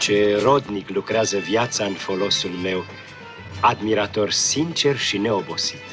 Ce rodnic lucrează viața în folosul meu, admirator sincer și neobosit.